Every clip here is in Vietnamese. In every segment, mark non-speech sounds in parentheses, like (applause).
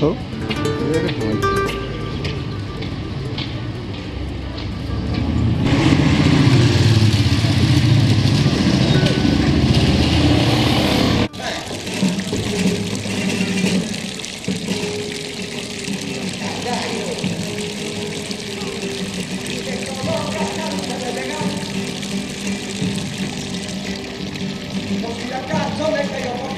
Oh, そうでしたよ。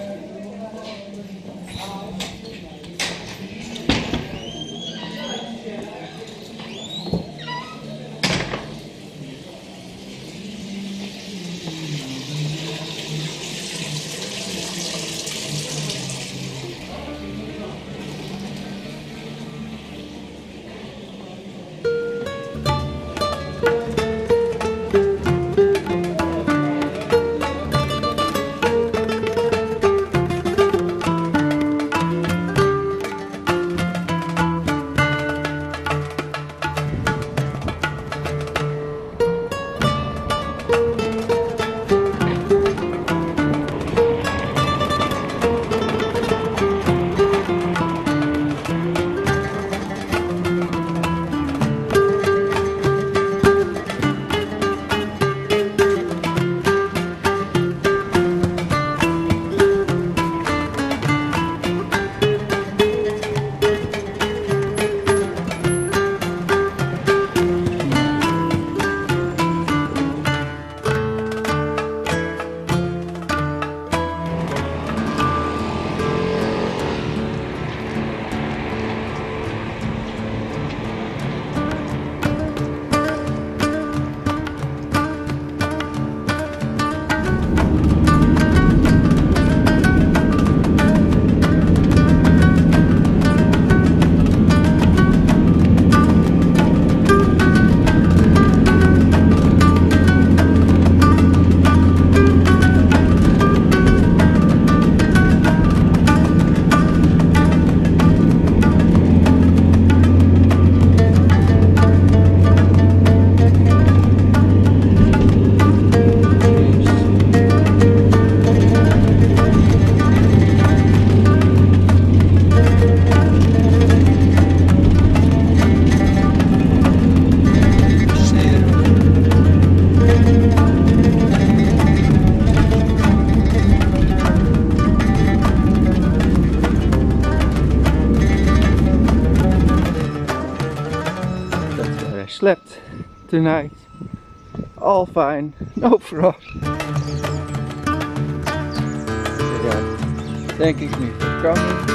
slept tonight. All fine, no (laughs) frost. Denk ik nu. Kan niet.